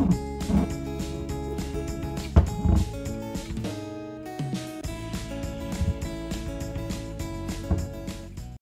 Hmm.